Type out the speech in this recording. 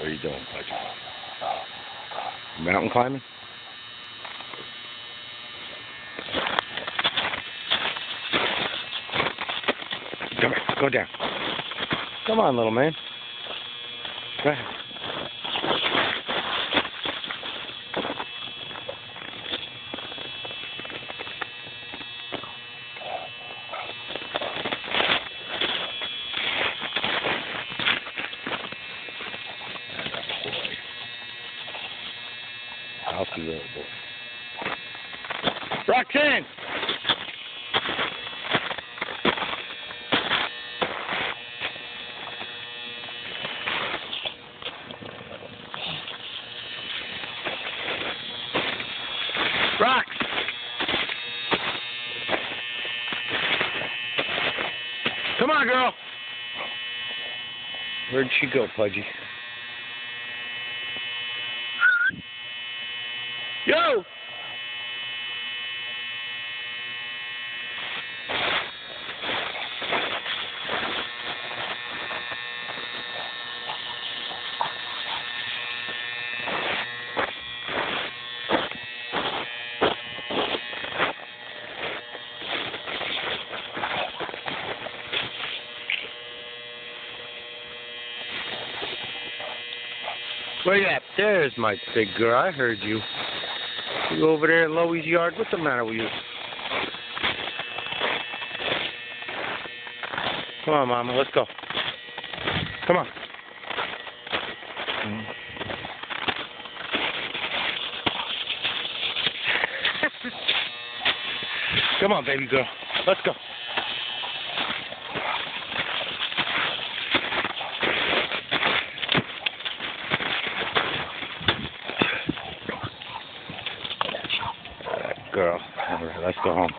What are you doing? Mountain climbing? Come here, go down. Come on, little man. Go ahead. Little boy. Roxanne! Rox! Come on, girl! Where'd she go, Pudgy? Yo! Where you at? There's my big girl. I heard you. You over there in Loey's yard? What's the matter with you? Come on, Mama. Let's go. Come on. Come on, baby girl. Let's go. Girl. All right, let's go home.